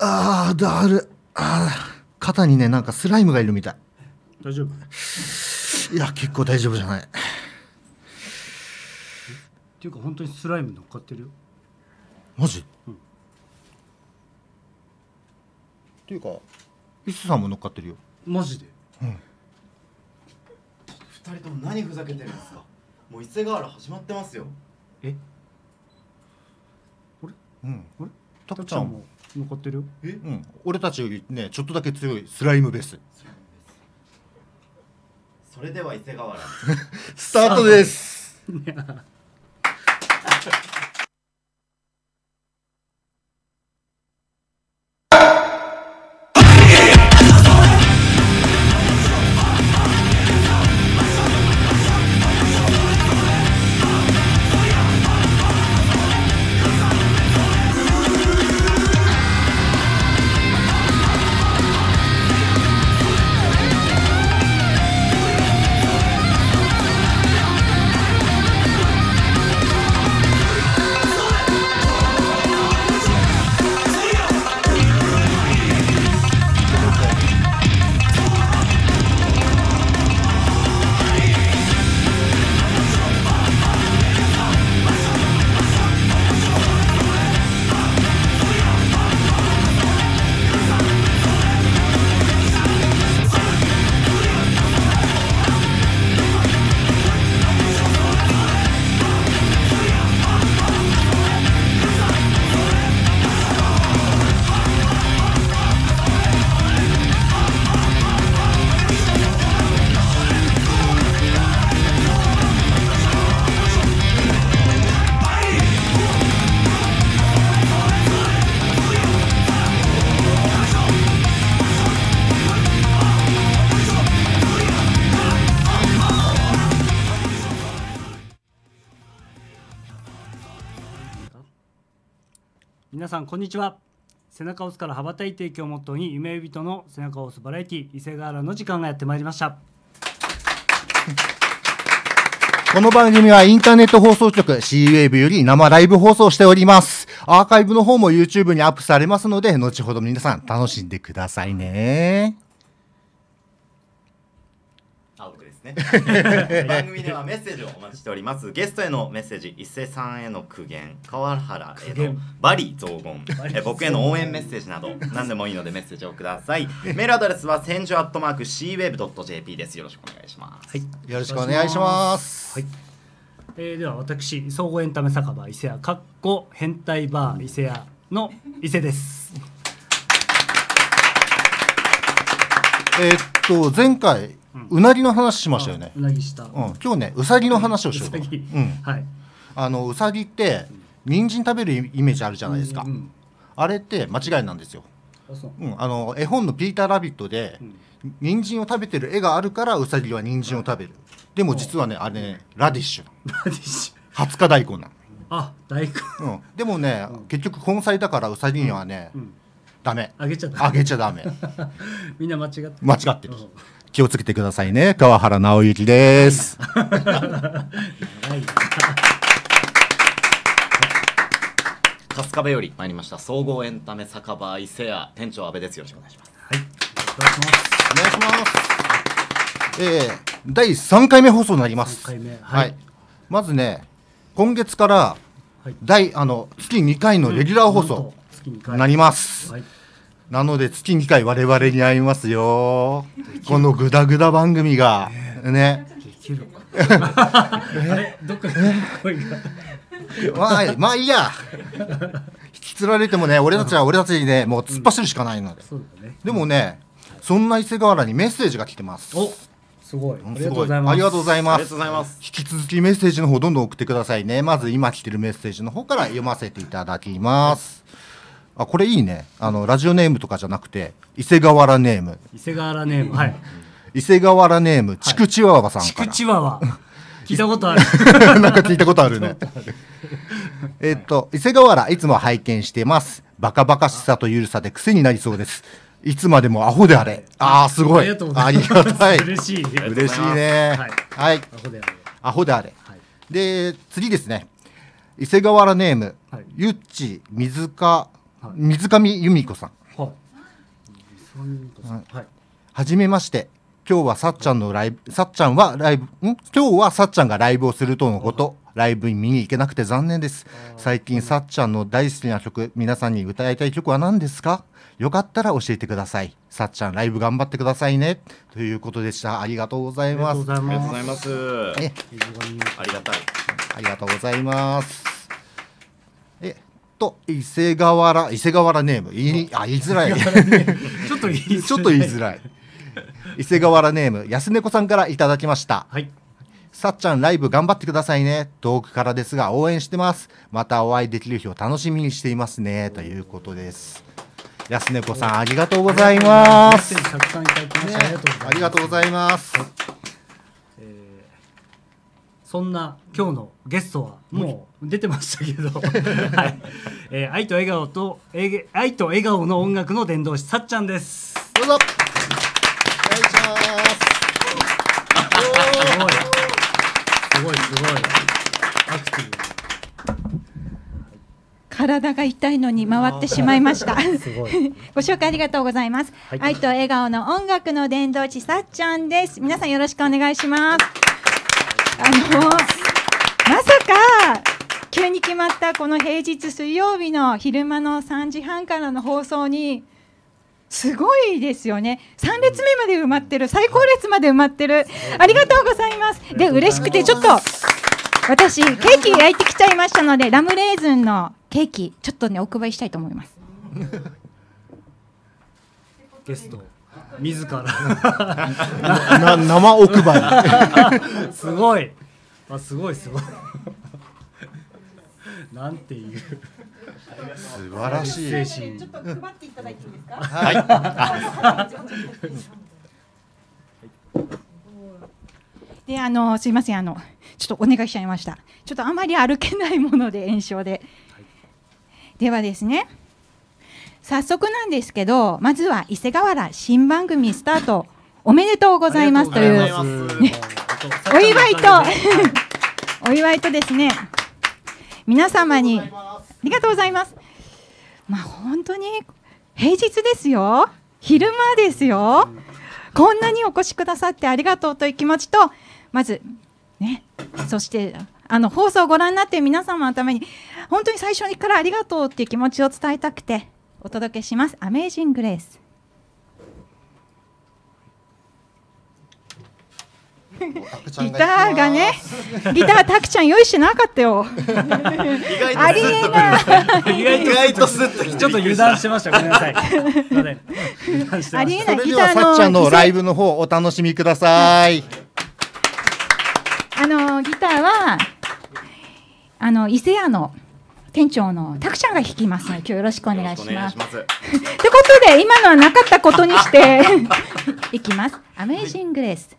あーだる。あー肩にねなんかスライムがいるみたい。大丈夫？いや結構大丈夫じゃない。っていうか本当にスライム乗っかってるよ。マジ、うん。っていうかイスさんも乗っかってるよ。マジで？二人とも何ふざけてるんですか？もう伊勢川原始まってますよ。え？うん。あれ？タクちゃんもも乗っかってる？よえ？うん。俺たちよりねちょっとだけ強い。スライムベース。それでは伊勢川原。スタートです さんこんにちは背中を押すから羽ばたいていきをモットーに夢人の背中を押すバラエティ伊勢ヶ原の時間がやってまいりましたこの番組はインターネット放送局 C-Wave より生ライブ放送しております。アーカイブの方も YouTube にアップされますので、後ほど皆さん楽しんでくださいね。青くですね。番組ではメッセージをお待ちしております。ゲストへのメッセージ伊勢さんへの苦言川原へのバリ雑言。え僕への応援メッセージなど何でもいいのでメッセージをください。メールアドレスは千住アットマーク CWEB.jp です。よろしくお願いします。はい。よろしくお願いします。はい、えーでは私総合エンタメ酒場伊勢屋かっこ変態バー伊勢屋の伊勢ですえーっと、前回、うなぎの話しましたよね。あ。うなぎした、うん、今日ね、うさぎの話をしようかうさぎ。うん。はい。あの、うさぎって、人参食べるイメージあるじゃないですか。うんうんあれって間違いなんですよ。う。うん、あの絵本の「ピーター・ラビット」で、ん。人参を食べてる絵があるからウサギは人参を食べる。でも実はねあれねラディッシュ。ラディッシュ。20日大根なあ大根。の、うん、でもね、結局根菜だからウサギにはね、うんダメ。あげちゃった。あげちゃダメ。みんな間違って間違ってる。うん。気をつけてくださいね。川原直之です。はい。春日部より参りました。総合エンタメ酒場伊勢屋店長阿部です。よろしくお願いします。はい。よろしくお願いします。お願いしますえ。ー、第3回目放送になります。3回目。はい、はい。まずね今月からはい。第あの月2回のレギュラー放送月2回になります、はい。なので月2回我々に会いますよ。このグダグダ番組が。ね。できるか。あれ？どっかで声が。まあまあいいや。引きつられてもね俺たちは俺たちにねもう突っ走るしかないので、そうだね。でもねそんな伊勢河原にメッセージが来てます。おすごい。あうんりがとうございます。ありがとうございありがますとうございます。引き続きメッセージの方どんどん送ってくださいね。まず今来てるメッセージの方から読ませていただきます、あこれいいねあのラジオネームとかじゃなくて伊勢河原ネーム伊勢川原ネームはい伊勢河原ネームちくちわわさんチクから、チワワ聞いたことある なんか聞いたことあるね。えっと、伊勢河原、いつも拝見してます。バカバカしさとゆるさで癖になりそうです。いつまでもアホであれ。ああ、すごい。ありがとうござありいますがたい。嬉しい嬉しいね。はいはい。アホであるアホであれ。はいで、次ですね。伊勢河原ネーム、はいゆっち、水か、はい水上由美子さん。はじめまして。今日はさっちゃんのライブ、さっちゃんはライブ、ん？今日はさっちゃんがライブをするとのこと。ライブに見に行けなくて残念です。最近さっちゃんの大好きな曲、皆さんに歌いたい曲は何ですか？よかったら教えてください。さっちゃんライブ頑張ってくださいね。ということでした。ありがとうござい。ますありがとうございまますありがたいありがとうございます。と、伊勢河原、伊勢河原ネーム。いいあ、言いづらい。ちょっと言いづらいちょっと言いづらい。伊勢河原ネーム、安猫さんからいただきました。はいさっちゃんライブ頑張ってくださいね。遠くからですが応援してます。またお会いできる日を楽しみにしていますね。ということです。安猫さんありがとうございます。ありがとうございますありがとうございます。そんな今日のゲストはもう出てましたけど、はい、えー愛と笑顔とえー愛と笑顔の音楽の伝道師さっちゃんです。どうぞ。お願いします。すごい、すごい、すごい。アクティ体が痛いのに回ってしまいました。ブ。すごい。ご紹介ありがとうございます。はい愛と笑顔の音楽の伝道師さっちゃんです。皆さんよろしくお願いします。あのまさか急に決まったこの平日水曜日の昼間の3時半からの放送にすごいですよね。3列目まで埋まってる、最高列まで埋まってる。ありがとうございます。で嬉しくてちょっと私ケーキ焼いてきちゃいましたのでラムレーズンのケーキちょっとねお配りしたいと思います。ゲスト自らな 生奥歯に。すごい。あ、すごいすごい。なんていう素晴らしい。精神。と配っていただいていいですか？で、あの、すいません、あの、ちょっとお願いしちゃいました。ちょっとあまり歩けないもので炎症で。ではですね。早速なんですけど、まずは伊勢河原新番組スタート。おめでとうございますという。ねお祝いと。お祝いとですね。皆様にありがとうございます。まあ本当に平日ですよ。昼間ですよ。こんなにお越しくださってありがとうという気持ちとまずねそしてあの放送をご覧になっている皆様のために本当に最初からありがとうっていう気持ちを伝えたくてお届けします「アメージング・グレース」ギターがね、ギターたくちゃん用意してなかったよ。意外とありえない。意外とスッとちょっと油断してました。ごめんなさい。ありえない。ギターさっちゃんののライブの方お楽しみください。あのギターはあの伊勢屋の店長のたくちゃんが弾きますので今日よろしくお願いします。という ことで今のはなかったことにしていきます。アメージングレース。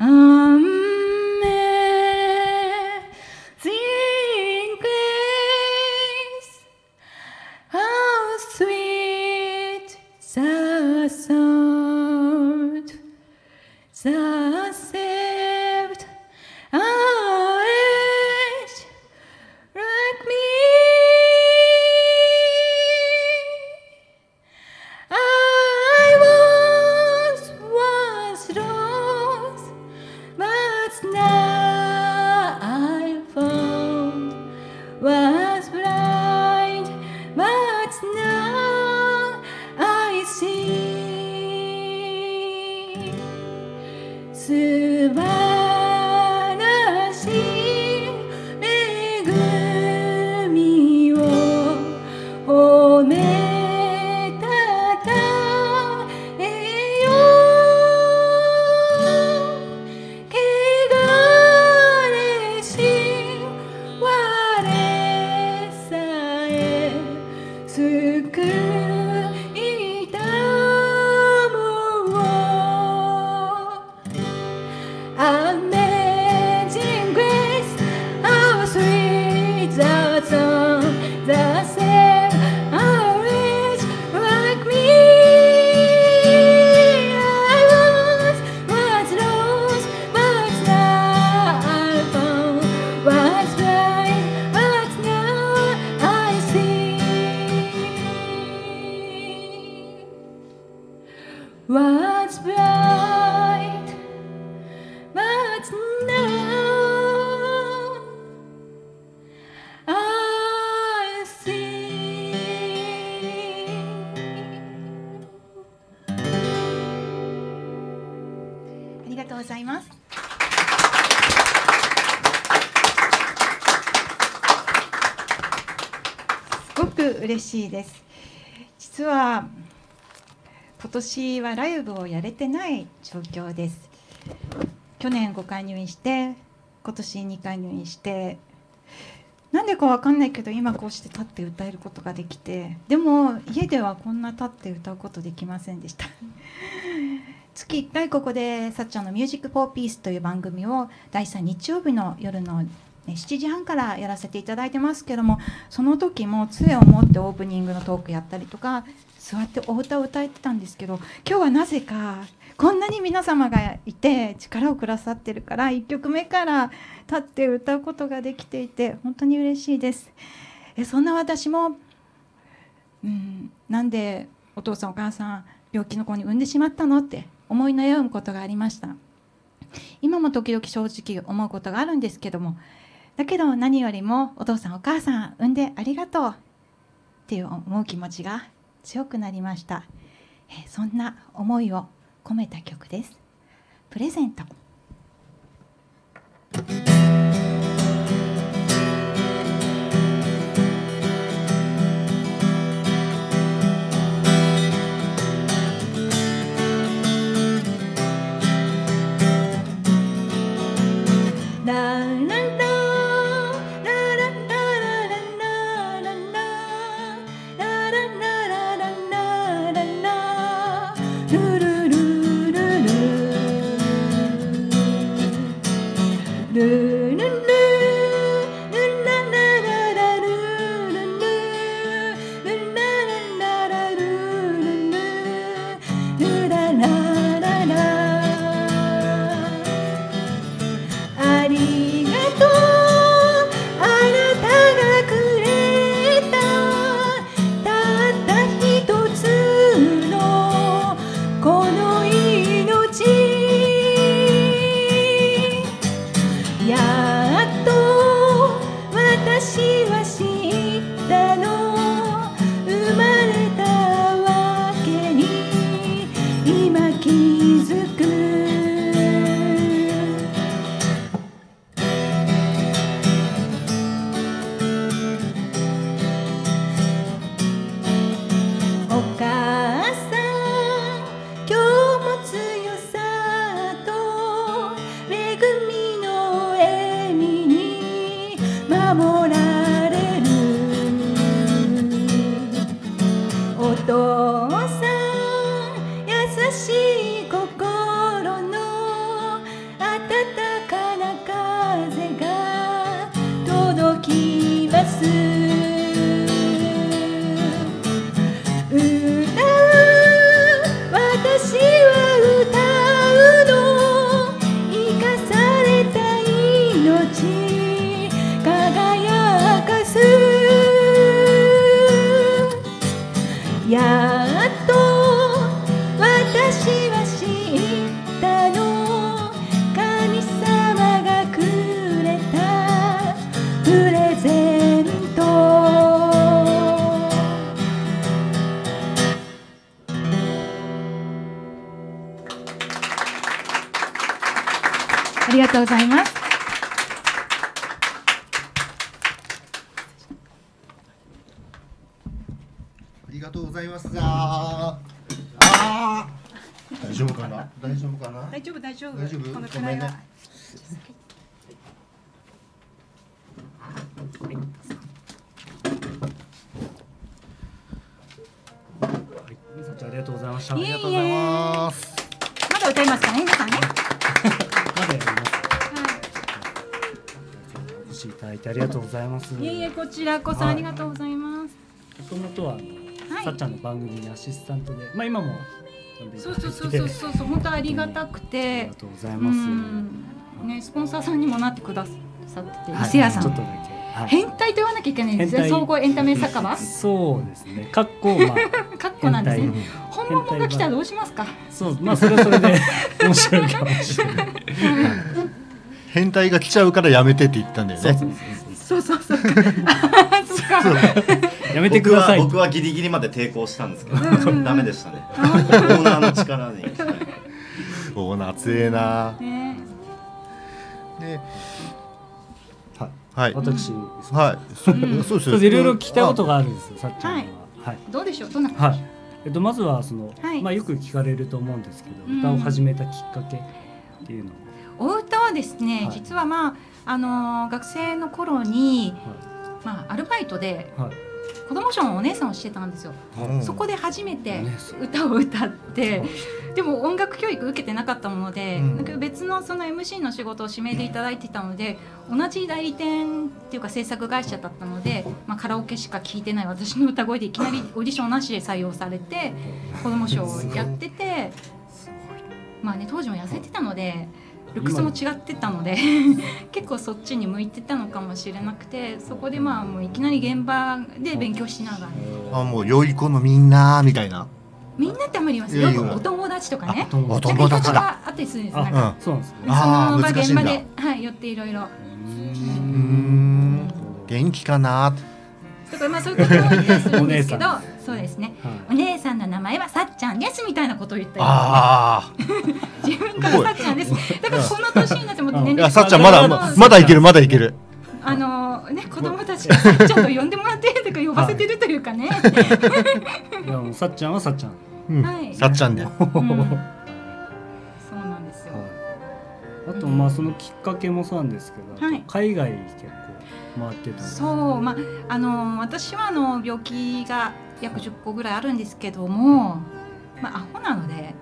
Amazing 年はライブをやれてない状況です。去年5回入院して今年2回入院してなんでかわかんないけど今こうして立って歌えることができてでも家ではこんな立って歌うことできませんでした。月1回ここでさっちゃんの「 Music for Peace」という番組を第3日曜日の夜の7時半からやらせていただいてますけどもその時も杖を持ってオープニングのトークやったりとか座ってお歌を歌ってたんですけど今日はなぜかこんなに皆様がいて力をくださってるから1曲目から立って歌うことができていて本当に嬉しいです。えそんな私もうんなんでお父さんお母さん病気の子に産んでしまったのって思い悩むことがありました。今も時々正直思うことがあるんですけどもだけど何よりもお父さんお母さん産んでありがとうっていう思う気持ちが強くなりました。えそんな思いを込めた曲です。プレゼント。ラごめんありがとうございました。ありがとうございます。まだ歌いますかね皆さんね。まだやります。お越しいただいてありがとうございます。いえいえこちらこそはい。ありがとうございます、もともとはさっちゃんの番組にアシスタントで、まあ今もでいたそうだいてそうそうそうそうそう本当ありがたくありてがとうございます。うん。ねスポンサーさんにもなってくださってはい。伊勢屋さん、ちょっとだけ。はい。変態と言わなきゃいけないんですね。総合エンタメ酒場？そうですね。かっこまあ かっこなんですね。変態本物が来たらどうしますか？そうまあそれはそれで 面白いかもしれない。変態が来ちゃうからやめてって言ったんだよね。そうそうそうそう。そうそうやめてください。僕は僕はギリギリまで抵抗したんですけどダメでしたね。オーナーの力に。おー夏えなね。ではい。はい。私、はい。そそうですいろいろ聞きたいことがあるんですよさっちゃんは。はい。はい。どうでしょう？どんなはい。えっとまずはその、はい。まあよく聞かれると思うんですけど、うん。歌を始めたきっかけっていうのを、お歌はですね、はい。実はまああのー学生の頃に、はまあ、アルバイトでいはい子供賞のお姉さんをしてたんですよ、うん。そこで初めて歌を歌ってでも音楽教育受けてなかったもので、うん。別のその MC の仕事を指名でいただいてたので同じ代理店っていうか制作会社だったので、まあ、カラオケしか聴いてない私の歌声でいきなりオーディションなしで採用されて子供賞をやっててまあね当時も痩せてたのでルックスも違ってたので結構そっちに向いてたのかもしれなくてそこでまあもういきなり現場で勉強しながら。あもう良い子のみんなみたいな。みんなってあんまり言います。よくお友達とかね。あお友達だ。あったりするんですなんか。あ、そうなんですね。その場現場ではい寄っていろいろ。うーん。元気かなってだからまあそういうことを言ったりするんですけどそうですね。はい。お姉さんの名前はさっちゃんですみたいなことを言ったりあ 自分からさっちゃんです。だからこの年になっても年齢やさっちゃんまだままだいけるまだいける。あのね子供たちがさっちゃんと呼んでもらってとか呼ばせてるというかね、いやもうさっちゃんはさっちゃん。うん。はい。さっちゃんでうん。そうなんですよ、はい。あとまあそのきっかけもそうなんですけど、はい。海外結構回ってた。そうまああの私はあの病気が約10個ぐらいあるんですけどもまあアホなので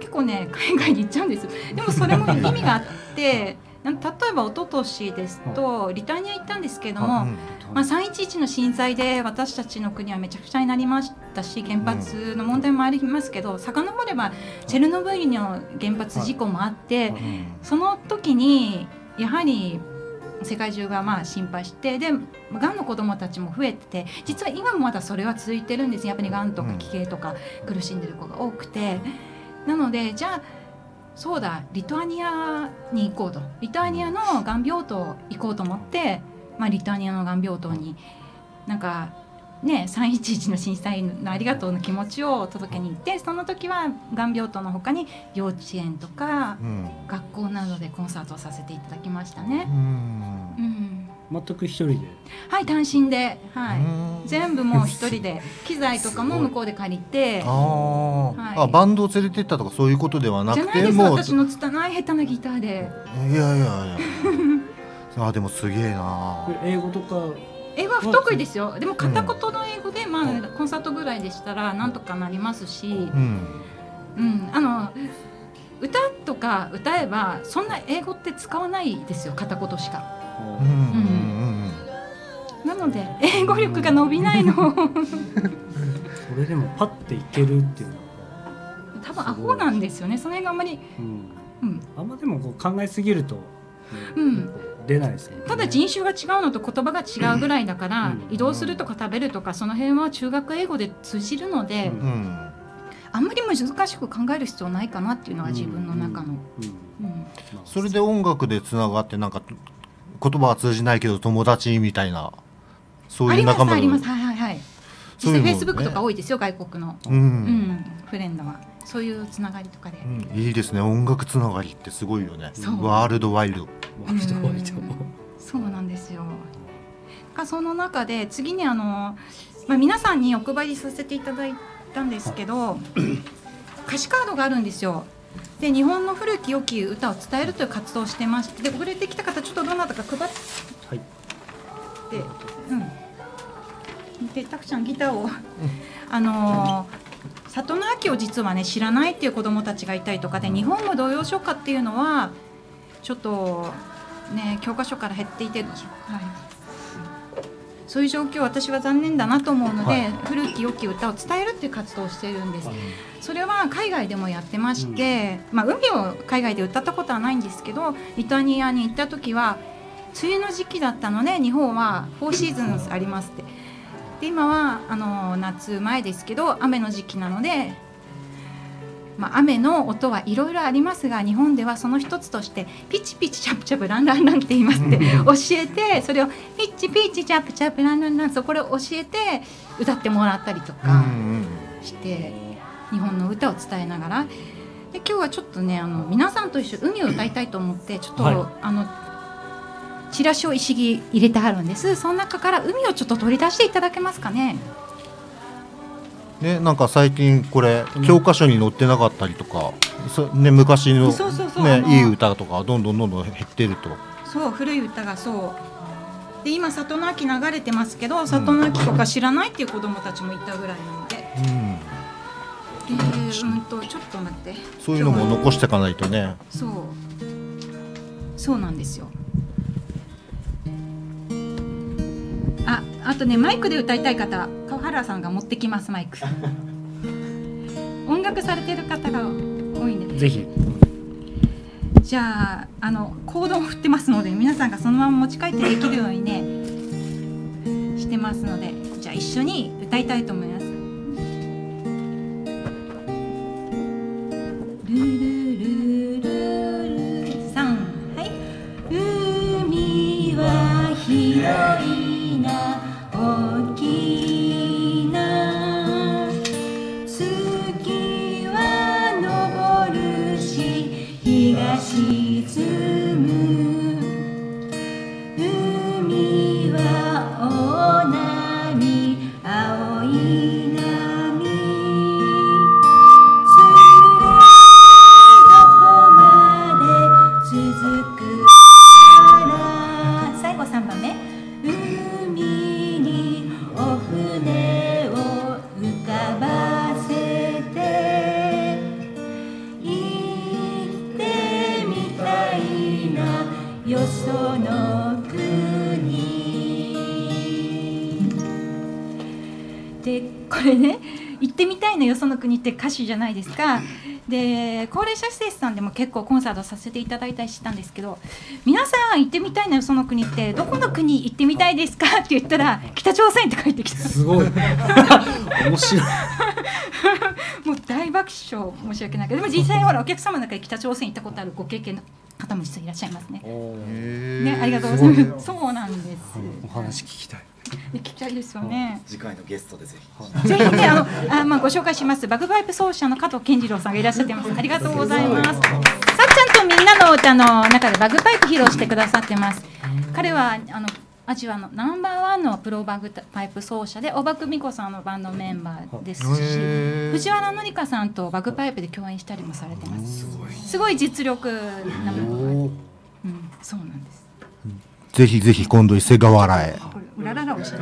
結構ね海外に行っちゃうんですよ。でもそれも意味があって 例えば一昨年ですとリターニア行ったんですけども、うんまあ、311の震災で私たちの国はめちゃくちゃになりましたし原発の問題もありますけど遡ればチェルノブイリの原発事故もあって、はその時にやはり世界中がまあ心配してでがんの子どもたちも増えてて実は今もまだそれは続いてるんです。やっぱりがんとか奇形とか苦しんでる子が多くて。なのでじゃあそうだリトアニアに行こうと。リトアニアのがん病棟行こうと思って、まあ、リトアニアのがん病棟になんかね311の震災のありがとうの気持ちを届けに行ってその時はがん病棟の他に幼稚園とかうん。学校などでコンサートをさせていただきましたうね。ん。うん、全く一人で？はい単身で、はい、うん。全部もう一人で機材とかも向こうで借りて。あー、はい。あバンドを連れてったとかそういうことではなじゃないですくてもう私の拙い下手なギターで。いやいやいや。あでもすげえな。英語とか英語は不得意ですよ。でも片言の英語で、まあ、コンサートぐらいでしたらなんとかなりますし、うん。うん、あの歌とか歌えばそんな英語って使わないですよ。片言しか。うん。うん。なので英語力が伸びないの。それでもパッていけるっていうのは、多分アホなんですよね。その辺があんまり、うん、うん、あんまでもこう考えすぎると、うん出ないですよね。ただ人種が違うのと言葉が違うぐらいだから、うん。移動するとか食べるとかその辺は中学英語で通じるので、あんまり難しく考える必要ないかなっていうのが自分の中の。それで音楽でつながってなんか言葉は通じないけど友達みたいなそうありますいう仲間ありますはいはいはい。実際フェイスブックとか多多いですよ外国の、ううんん、フレンドはそういうつながりとかで、うんいいですね。音楽つながりってすごいよね。ワールドワイルド割と割とそうなんですよ。がその中で次にあの、まあ、皆さんにお配りさせていただいたんですけど 歌詞カードがあるんですよ。で日本の古き良き歌を伝えるという活動をしてましてで遅れてきた方ちょっとどなたか配ってはい。うん。でたくちゃんギターを、あのー里の秋を実はね知らないっていう子どもたちがいたりとかで日本語童謡書家っていうのはちょっとね教科書から減っていて、はい、そういう状況私は残念だなと思うので、はい。古き良き歌を伝えるっていう活動をしているんです。それは海外でもやってまして、まあ、海を海外で歌ったことはないんですけどリトアニアに行った時は梅雨の時期だったので日本は4シーズンありますってで今はあの夏前ですけど雨の時期なので、まあ、雨の音はいろいろありますが日本ではその一つとしてピチピチチャプチャプランランランって言いますって 教えてそれをピッチピチチャプチャプランランランそこで教えて歌ってもらったりとうんか。して日本の歌を伝えながらで今日はちょっとねあの皆さんと一緒に海を歌いたいと思ってちょっと、はいあのチラシを一式入れてあるんです。その中から海をちょっと取り出していただけますかね。ね、なんか最近これ、教科書に載ってなかったりとか、そうね、昔のそうそうそうね、いい歌とかどんどんどんどん減ってると。そう古い歌がそう。で今里の秋流れてますけど里の秋とか知らないっていう子どもたちもいたぐらいなので、うん、でうんとちょっと待って。そういうのも残していかないとね。そう。そうなんですよ。ああとねマイクで歌いたい方川原さんが持ってきますマイク。音楽されてる方が多いんでぜひ。じゃああのコードを振ってますので皆さんがそのまま持ち帰ってできるようにねしてますのでじゃあ一緒に歌いたいと思います。じゃないですか。で高齢者施設さんでも結構コンサートさせていただいたりしたんですけど皆さん行ってみたいなその国ってどこの国行ってみたいですかって言ったら北朝鮮って帰ってきた。すごい。面白い。もう大爆笑。申し訳ないけどでも実際ほらお客様の中で北朝鮮行ったことあるご経験の方も実はいらっしゃいますね。ねありがとうございます。そうなんです。お話聞きたい。行きたいですよね。次回のゲストでぜひ。ぜひね、あの、あ、まあ、ご紹介します。バグパイプ奏者の加藤健次郎さんがいらっしゃってます。ありがとうございます。さっちゃんとみんなの歌の中でバグパイプ披露してくださってます。彼は、あの。アジアのナンバーワンのプロバグパイプ奏者でおばくみこさんのバンドメンバーですし藤原紀香さんとバグパイプで共演したりもされてますすごい実力なもの、うん、そうなんです、ぜひぜひ今度伊勢河原へうらららそ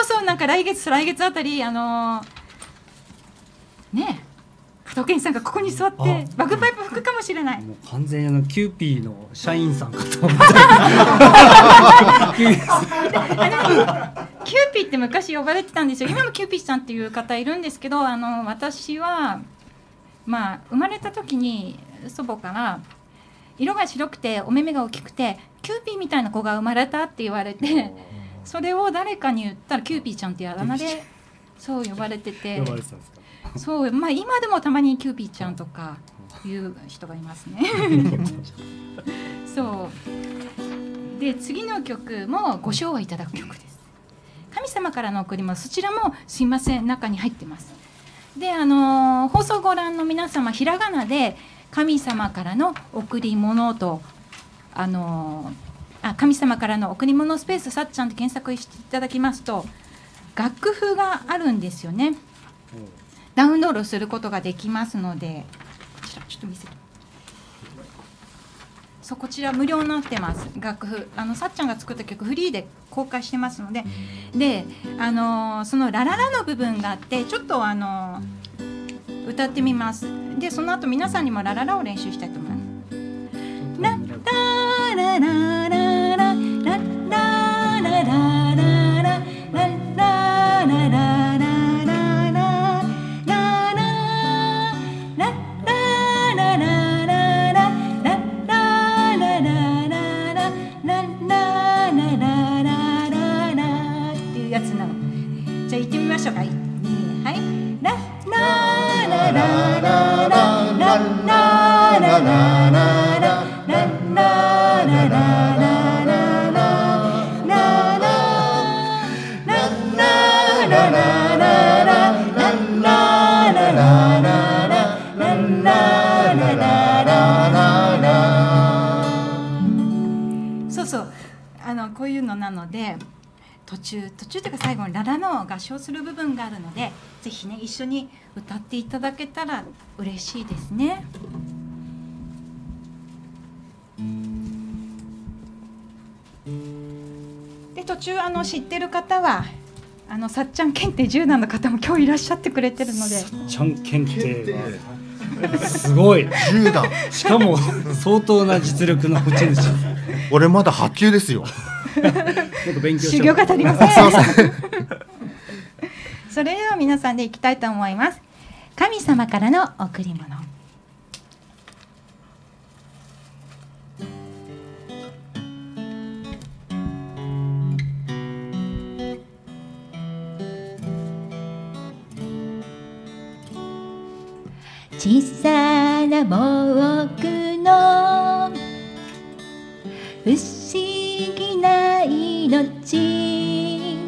うそうなんか来月来月あたりあのー、ねえ加藤健さんがここに座ってバグパイプ吹くかもしれない。もう完全にキューピーの社員さんかと思って。キューピーって昔呼ばれてたんですよ。今もキューピーさんっていう方いるんですけど、あの私はまあ生まれた時に祖母から。色が白くてお目目が大きくてキューピーみたいな子が生まれたって言われてそれを誰かに言ったらキューピーちゃんってあだ名でそう呼ばれてて。そうまあ今でもたまにキューピーちゃんとかいう人がいますね。そう。で次の曲もご唱和いただく曲です。神様からの贈り物そちらもすいません中に入ってます。であのー、放送ご覧の皆様ひらがなで「神様からの贈り物とあのあ神様からの贈り物スペースさっちゃんと検索していただきますと楽譜があるんですよね。ダウンロードすることができますのでちょっと見せて。そうこちら無料になってます。楽譜。あのさっちゃんが作った曲フリーで公開してますので。であのその「ラララ」の部分があってちょっとあの歌ってみます。でその後皆さんにもラララを練習したいと思います。ララララララララララララララララ合唱する部分があるのでぜひね一緒に歌っていただけたら嬉しいですね。で途中あの知ってる方はあのさっちゃん検定10段の方も今日いらっしゃってくれてるので。ちゃん検定はすごい。10段。しかも相当な実力の持ち主。俺まだ8級ですよ。なんか勉強し修行が足りません。すいませんそれでは皆さんでいきたいと思います。神様からの贈り物。小さな僕の不思議な命。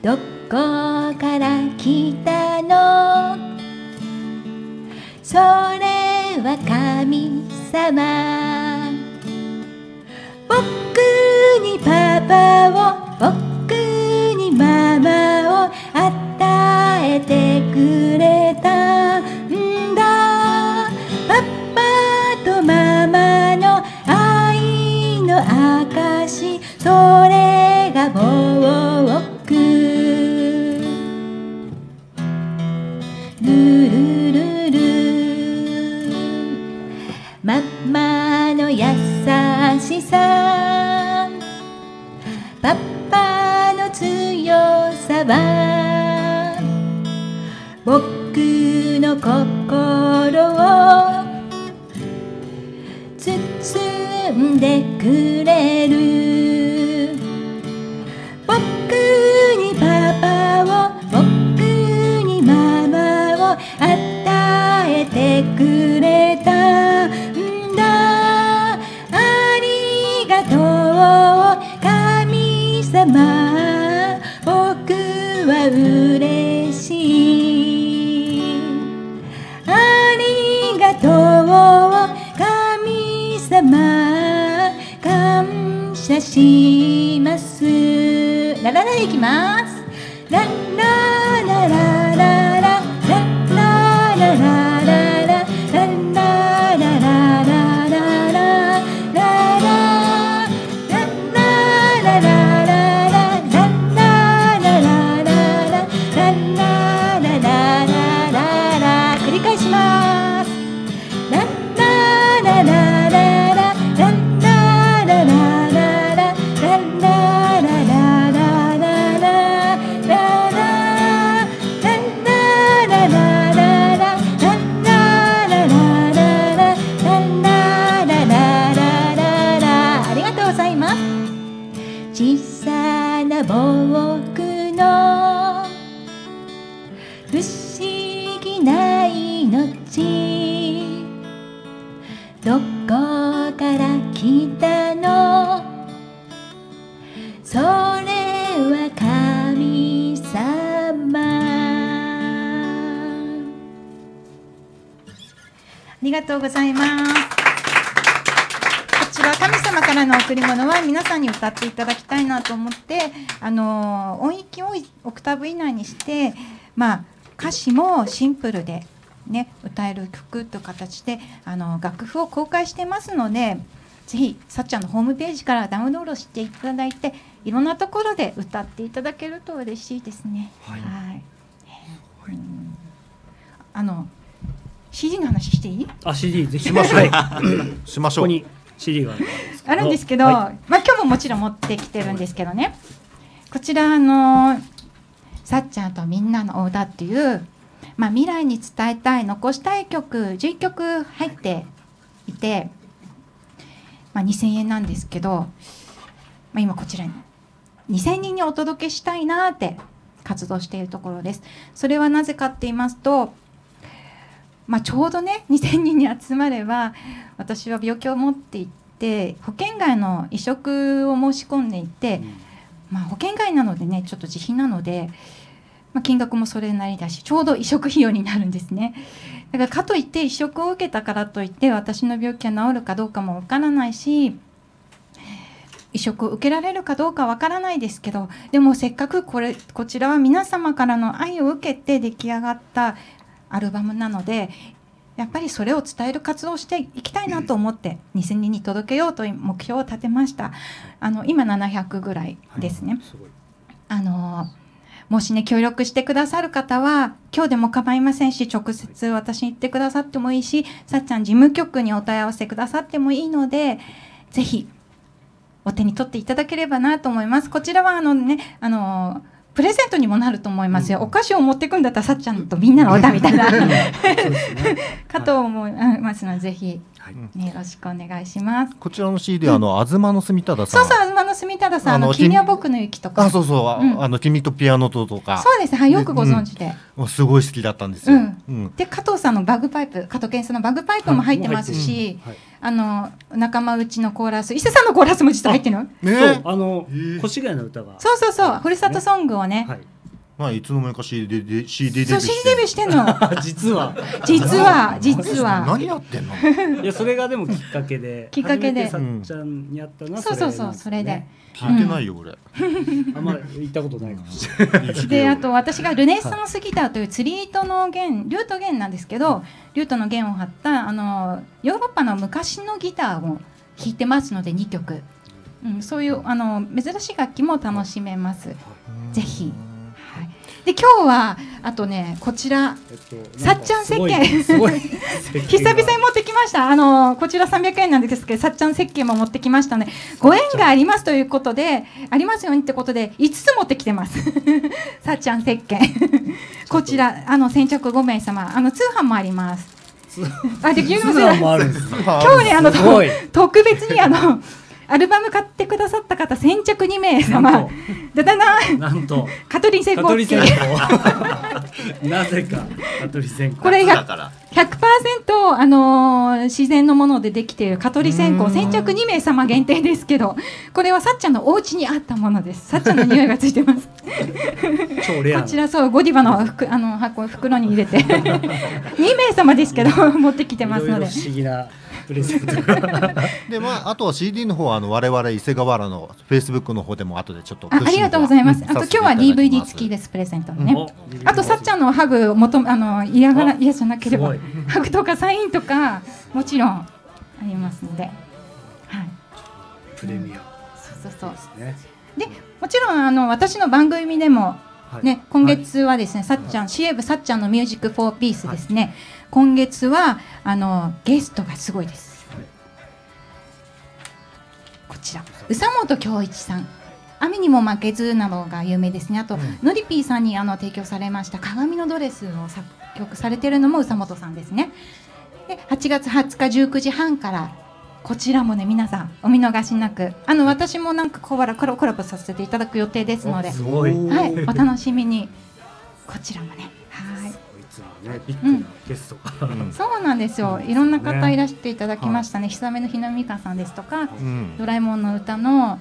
どこから来たの。それは神様。僕にパパを僕にママを与えてくれたんだ。パパとママの愛の証。それが僕くれたんだ。ありがとう神様。僕は嬉しい。ありがとう神様。感謝します。ラララいきます。ララララ。とうございます。こちら神様からの贈り物は皆さんに歌っていただきたいなと思ってあの音域をオクターブ以内にしてまあ歌詞もシンプルでね歌える曲という形であの楽譜を公開してますのでぜひさっちゃんのホームページからダウンロードしていただいていろんなところで歌っていただけると嬉しいですね。はい。はい。うん。あの CD の話していい？あ CD ぜひしましょうはい。しましょう。ここに CD があるあるんですけど、はまあ今日ももちろん持ってきてるんですけどね。こちらあのさっちゃんとみんなのお歌っていう、まあ、未来に伝えたい残したい曲11曲入っていて、まあ、2,000円なんですけど、まあ、今こちらに2,000人にお届けしたいなって活動しているところです。それはなぜかって言いますとまあ、ちょうどね 2,000人に集まれば私は病気を持っていて保険外の移植を申し込んでいて、まあ、保険外なのでねちょっと自費なので、まあ、金額もそれなりだしちょうど移植費用になるんですね。だからかといって移植を受けたからといって私の病気が治るかどうかもわからないし移植を受けられるかどうかわからないですけどでもせっかくこれこちらは皆様からの愛を受けて出来上がったアルバムなのでやっぱりそれを伝える活動をしていきたいなと思って2000人に届けようという目標を立てました。あの今700ぐらいですね、すごい。あのもしね協力してくださる方は今日でも構いませんし直接私に言ってくださってもいいしさっちゃん事務局にお問い合わせくださってもいいのでぜひお手に取っていただければなと思います。こちらはあのねあのプレゼントにもなると思いますよ、お菓子を持ってくんだったらさっちゃんとみんなの歌みたいな。かと思いますのでぜひ、はい。ね、よろしくお願いします。こちらの CD あの東の住忠さん。そうそう東の住忠さんあのあの君は僕の雪とかあそうそう、あうん。あの君とピアノととか。そうです。はいよくご存知で、もうすごい好きだったんですよ、うん。うん。で加藤さんのバグパイプ加藤健さんのバグパイプも入ってますし、はい。あの仲間内のコーラス伊勢さんのコーラスも実は入ってるの？ね。そうあのへー。越谷の歌が。そうそうそう。ふるさとソングをね、はいまあいつの間にか CD で CD デビュそうー CD して。デビューしてんの。実は。実は実は。何やってんの？いやそれがでもきっかけで。きっかけで。さっちゃんに会ったのはそうそうそうそれで。聞いてないよ俺、あんまり行ったことないかもしれない。であと私がルネッサンスギターという釣り糸の弦リュート弦なんですけどリュートの弦を張ったあのヨーロッパの昔のギターを弾いてますので2曲、うん、そういうあの珍しい楽器も楽しめます。ぜひ。はい、で今日はあとねこちらえっとさっちゃん石鹸すごい久々に持ってきました。あのこちら300円なんですけどさっちゃん石鹸も持ってきましたね。ご縁がありますということでありますようにってことで5つ持ってきてます。さっちゃん石鹸 こちらあの先着5名様。あの通販もあります。あできるすね。今日ねあの特別にあのアルバム買ってくださった方先着2名様。なんと。だだななんと。カトリン成功蚊取り線香なぜか。蚊取り線香これが夏だから。100%あのー自然のものでできている蚊取り線香先着2名様限定ですけどこれはさっちゃんのお家にあったものです。さっちゃんの匂いがついてます。超レアな。こちらそうゴディバの服あの箱袋に入れて。2名様ですけど持ってきてますので。いろいろ不思議なプレゼントが でまああとは CD の方はあの我々伊勢河原の Facebook の方でも後でちょっとあありがとうございます、うんあと今日は DVD 付きですすプレゼントのね、おあとさっちゃんのハグを求めあの嫌がらあ嫌じゃなければハグとかサインとかもちろんありますので。はい。プレミアそうそうそう。ですね。でもちろんあの私の番組でも、はい。ね、今月はですね、さっちゃん CA 部さっちゃんのミュージックフォーピースですね、今月はあのゲストがすごいです、はいこちら。宇佐本恭一さん。雨にも負けずなどが有名ですね。あと、のりぴーさんにあの提供されました鏡のドレスを作曲されてるのも宇佐本さんですね。で8月20日19時半からこちらもね皆さんお見逃しなく。あの私もなんかコラコラコラボさせていただく予定ですので、はい、お楽しみに。こちらもねはいいつもねビッグなゲストが。うん。そうなんですよ。いろんな方いらしていただきましたね。久めの日のみかさんですとかうん。ドラえもんの歌の、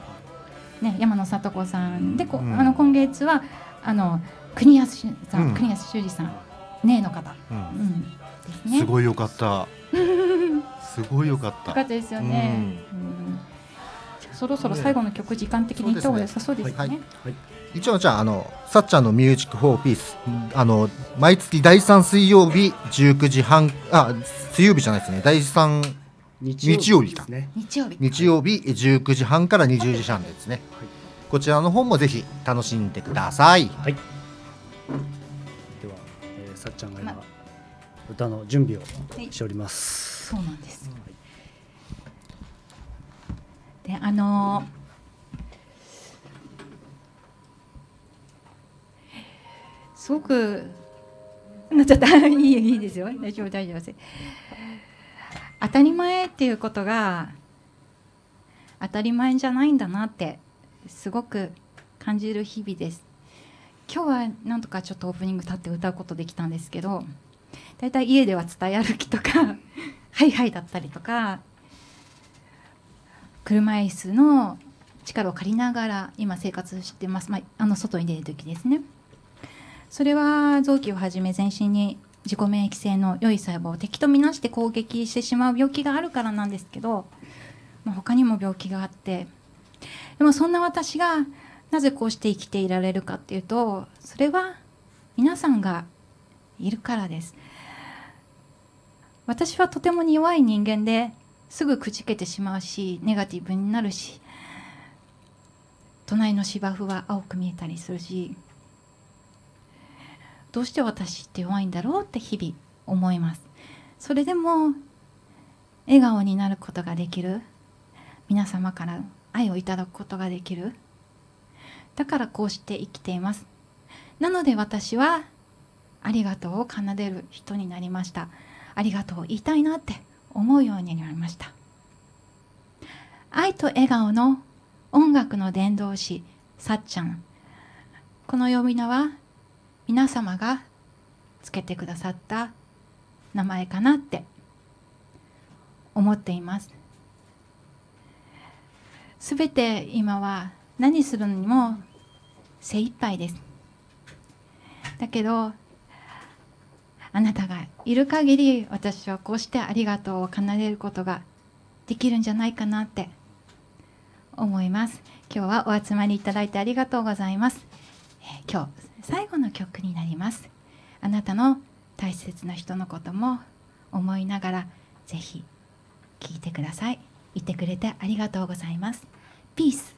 ね、山野里子さんでこ、うん。あの今月はあの国安さん、うん。国安修二さんねえの方、うん。うん、ですね。すごいよかった。すごいよかった。よかったですよね、うん。そろそろ最後の曲時間的にいった方が良さそうですね。はい。はい一応じゃああのさっちゃんのミュージックフォーピースあの毎月第3水曜日19時半あ水曜日じゃないですね。第3日曜日ですね。日曜日日曜日。19時半から20時半ですね、こちらの方もぜひ楽しんでください。はい。では、えーさっちゃんが今歌の準備をしております。そうなんです。であのーすごくなっちゃったいいいいですよ。大丈夫大丈夫です。当たり前っていうことが当たり前じゃないんだなってすごく感じる日々です。今日はなんとかちょっとオープニング立って歌うことできたんですけど大体家では伝え歩きとか ハイハイだったりとか車椅子の力を借りながら今生活してます、まあ、あの外に出る時ですね。それは臓器をはじめ全身に自己免疫性の良い細胞を敵とみなして攻撃してしまう病気があるからなんですけど、まあ、他にも病気があってでもそんな私がなぜこうして生きていられるかっていうとそれは皆さんがいるからです。私はとても弱い人間ですぐくじけてしまうしネガティブになるし隣の芝生は青く見えたりするしどうして私って弱いんだろうって日々思います。それでも笑顔になることができる。皆様から愛をいただくことができる。だからこうして生きています。なので私はありがとうを奏でる人になりました。ありがとうを言いたいなって思うようになりました。愛と笑顔の音楽の伝道師さっちゃん。この呼び名は皆様がつけてくださった名前かなって思っています。すべて今は何するのにも精一杯です。だけどあなたがいる限り私はこうしてありがとうを奏でることができるんじゃないかなって思います。今日はお集まりいただいてありがとうございます、今日最後の曲になります。あなたの大切な人のことも思いながらぜひ聴いてください。言ってくれてありがとうございます。ピース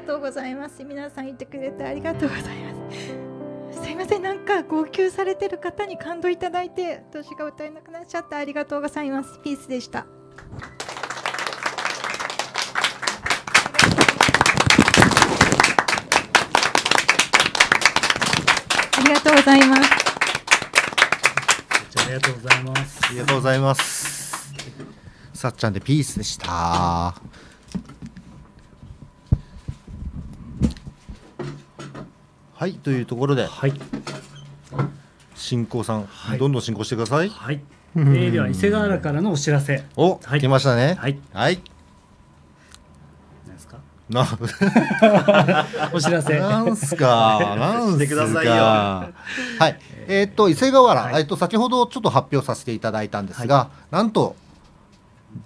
がとうございます。皆さんいてくれてありがとうございます。すいません。なんか号泣されてる方に感動いただいて私が歌えなくなっちゃってありがとうございます。ピースでした。ありがとうございます。ありがとうございます。ありがとうございます。さっちゃんでピースでしたはいというところで。はい。進行さん、はい。どんどん進行してください。はい、えー、では伊勢川原からのお知らせ。お、はい。来ましたね。はい。はい。何ですか？な お知らせ。なんすか、なんすか？してくださいよ。はい、えーっと伊勢川原、はい。えーっと先ほどちょっと発表させていただいたんですが、なんと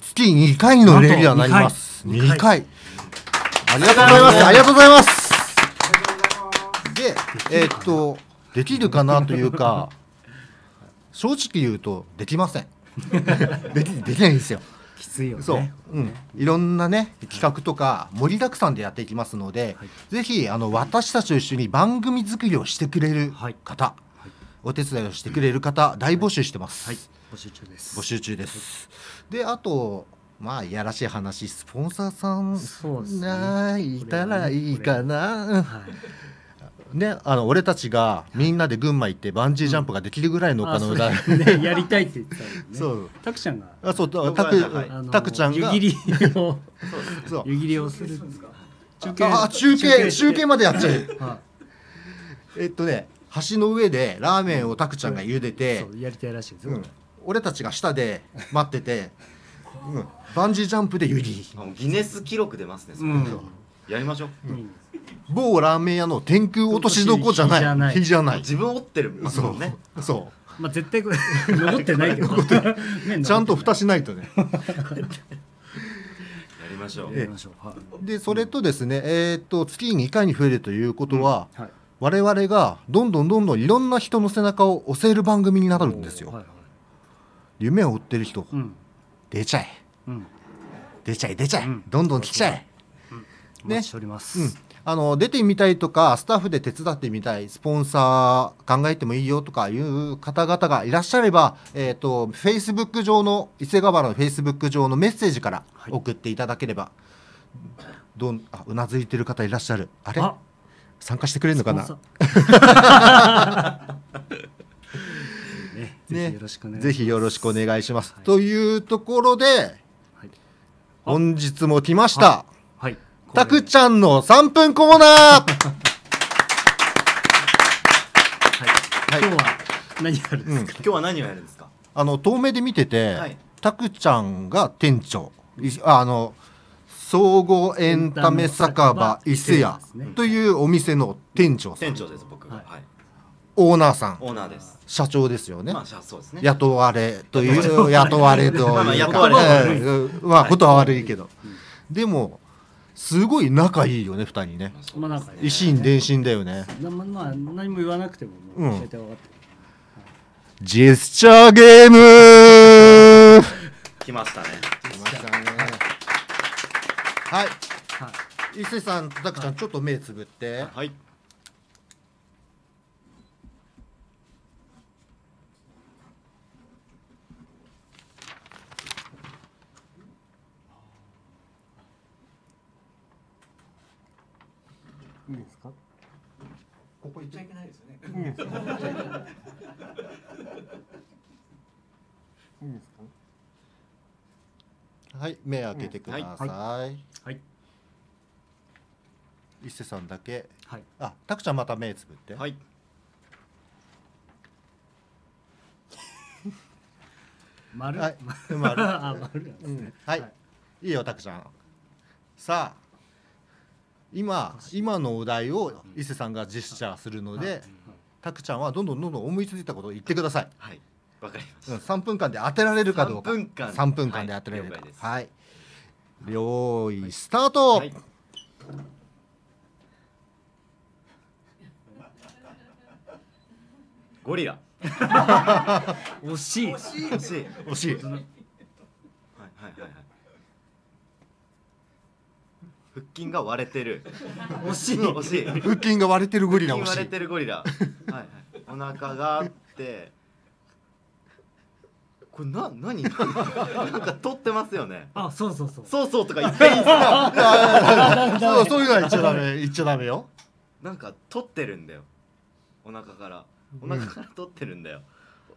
月2回のレギュラーになります。なんと二回。2回。ありがとうございます。ありがとうございます。で、えーっとできるかなというか、正直言うとできません。できできないんですよ。きついよね。そう、うん、いろんなね企画とか盛りだくさんでやっていきますので、はい。ぜひあの私たちと一緒に番組作りをしてくれるはい。方、はい。お手伝いをしてくれる方大募集してます、はい。募集中です。募集中です、であとまあいやらしい話スポンサーさんね。ないたらいいかな、はいねあの俺たちがみんなで群馬行ってバンジージャンプができるぐらいのお金をね。やりたいって言ってたよね。そう。たくちゃんが？あそうたくたくちゃんが？湯切りを。そう。湯切りをする中あ中継。中継までやっちゃう。はえっとね橋の上でラーメンをたくちゃんが茹でいてそ、うやりたいらしいですよ、うん、俺たちが下で待ってて、うん、バンジージャンプでユリあもうギネス記録出ますねうん。やりましょう、うん某ラーメン屋の天空落としどこじゃない。火じゃない。火じゃない。自分折ってるもんね。そまあ絶対これ 残ってないけど。う ちゃんと蓋しないとね。やりましょう。やりましょう。はい。でそれとですねえーっと月2回に増えるということは、はい。我々がどんどんどんどんいろんな人の背中を押せる番組になるんですよ、はいはい。夢を追ってる人、うん。出ちゃえ。うん。出ちゃえ出ちゃえ、うん。どんどん来ちゃえ。お待ちしております、うん、あの出てみたいとかスタッフで手伝ってみたいスポンサー考えてもいいよとかいう方々がいらっしゃれば、えー、と Facebook 上の伊勢川原の Facebook 上のメッセージからはい。送っていただければ、どんあうなずいてる方いらっしゃる。あれ？あ。参加してくれるのかな？ねぜひよろしくお願いします。はい。というところではい。あ。本日も来ました。はいたくちゃんの3分コーナー。はい、今日は何やるんですか、今日は何をやるんですか？あの遠目で見てて、はい。たくちゃんが店長。いあの総合エンタメ酒場伊勢屋というお店の店長さん。店長です僕。が、ははい。いオーナーさん。オーナーです。社長ですよね、まあじゃあそうですね。雇われという雇われ。というか。まあまあ雇われええまあことは悪いけど、でもすごい仲いいよね二人ね。まあなんか一心伝心だよね。なままあ何も言わなくてももう大体分かってる、ジェスチャーゲーム。来ましたね。来ましたね。はい。はい。伊勢さん、たくちゃん、ちょっと目つぶって。はいいここ行っちゃいけないですよね。いいですか？いいですかはい、目開けてください。はい伊勢さんだけ。はいあ、たくちゃん、また目つぶって。はい 丸、は い丸？丸 あ丸なんですね、はい、はいい、いよ、たくちゃん。さあ。今、今のお題を伊勢さんがジェスチャーするので。たくちゃんはどんどんどんどん思いついたことを言ってください。はい。わかりましうん、三分間で当てられるかどうか。3分間三分間で当てられるか。はい。用意スタート。たはい。ゴリラ。惜しい。惜しい。惜しい。はいはいはいはい腹筋が割れてる。惜しい。惜しい。腹筋が割れてるゴリラ腹筋割れてるゴリラ。はいはい。お腹があって。これな何？なんか取ってますよね。あそうそうそう。そうそうとか言っていいんですかそうそういうのは言っちゃダメ。言っちゃダメよ。なんか取ってるんだよ。お腹から。お腹から取ってるんだよ、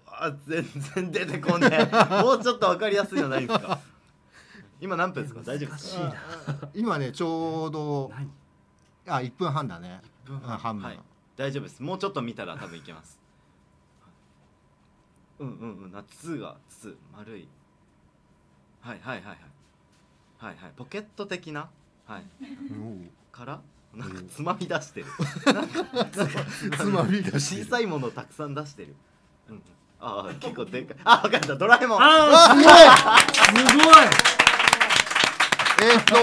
あ全然出てこんねえ。もうちょっと分かりやすいのないんですか？今何分ですか？大丈夫ですか？今ねちょうど何？あ1分半だね。1分あ半分。はい。大丈夫です。もうちょっと見たら多分いけます。うんうんうん。な筒が筒丸い。はいはいはいはい。はいはい。ポケット的な？はい。から？なんかつまみ出してる。つまみ。出してる。小さいものをたくさん出してる、うんうん、ああ結構でかい。あ分かった。ドラえもん。あーすごい。すごいえーっと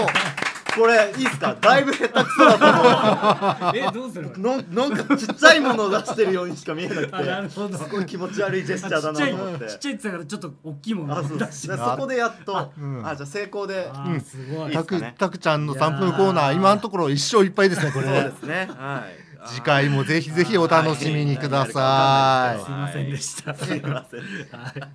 これいいっすか？だいぶ下手くそだと思えどうする？うのなんかちっちゃいものを出してるようにしか見えなくて。あなるほど。すごい気持ち悪いジェスチャーだなちっちゃいと思ってちっちゃいって言ってたからちょっと大きいものあそうそこでやっとあ,、うんじゃあ成功で。あーすごい。たくたくちゃんの3分コーナーー今のところ一生いっぱいですねこれ。そうでねすね。はい次回もぜひぜひお楽しみにくださはい。すいませんでした。すいませんい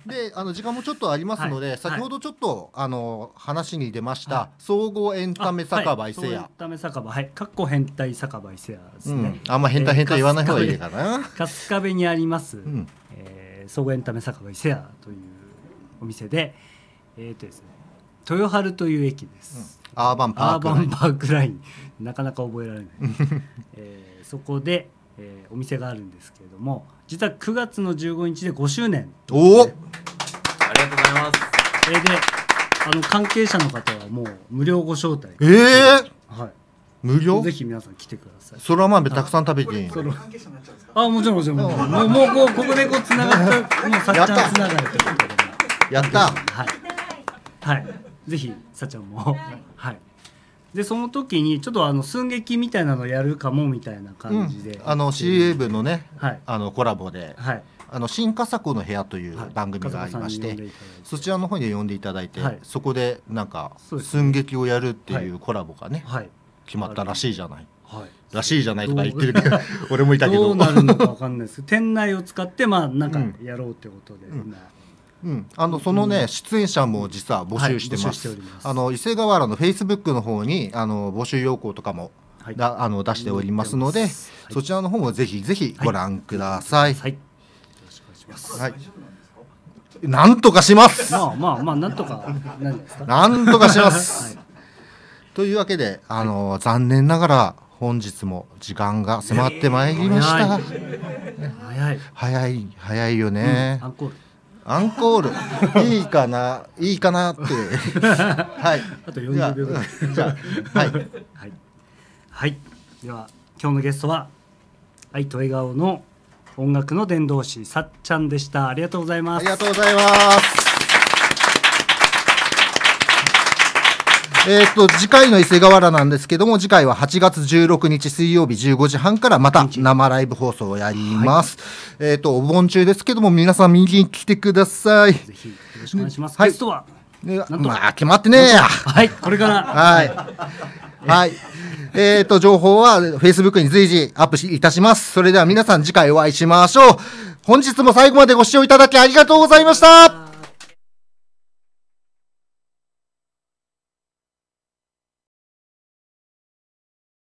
であの時間もちょっとありますので、はい。先ほどちょっとあの話に出ました、は総合エンタメ酒場伊勢屋。はい。エン、タメ酒場はいかっこ変態酒場伊勢屋ですね。うん、あんま変態変態言わない方がいいかな、春日部にあります、ん。えー総合エンタメ酒場伊勢屋というお店でえっ、とですね豊春という駅です、アーバンパーク。アーバンパークライン。なかなか覚えられない、えーそこで、えーお店があるんですけれども実は9月の15日で5周年。おおありがとうございます。それであの関係者の方はもう無料ご招待。えー、はい。無料？ぜひ皆さん来てください。そら豆たくさん食べていい。そのあもちろんもちろんもちろん。もうもうこうここでこうつながったもうさっちゃんつながるということで。やった。はい。はい。ぜひさっちゃんも。はいでその時にちょっとあの寸劇みたいなのやるかもみたいなうん感じで、あの CA 部のねはい。あのコラボで。はい。あの新笠子の部屋というはい。番組がありまして、風間さんに呼んでいそちらの方に呼んでいただいて、はい。そこでなんか寸劇をやるってはいいうコラボがね、はい。決まったらしいじゃない。はい。らしいじゃないとか言ってるけど 俺もいたけど。どうなるのかわかんないです。店内を使ってまあなんかうん。やろうってことで、ん。まあうん、あのそのね、出演者も実は募集してます。はいますあの伊勢河原のフェイスブックの方にあの募集要項とかも、はいだあの出しておりますので、はいそちらの方もぜひぜひご覧ください。はいよろしくお願いしますはい。なんとかします。まあまあまあなんとかなんですか？なんとかします。はいというわけで、あの残念ながら本日も時間が迫ってまいりました。早い早い、早い早いよね。アンコールアンコール。いいかないいかなって。はい。あと40秒ぐらい。じゃあはい。はい、はい、では今日のゲストは愛と笑顔の音楽の伝道師さっちゃんでした。ありがとうございます。ありがとうございますえっと次回の伊勢河原なんですけども次回は8月16日水曜日15時半からまた生ライブ放送をやります、えっとお盆中ですけども皆さん見に来てくださいぜひよろしくお願いします、はいゲストはまあ決まってねえやはいこれからはい。はい。えっ、と、情報は Facebook に随時アップしいたします。それでは皆さん次回お会いしましょう。本日も最後までご視聴いただきありがとうございました。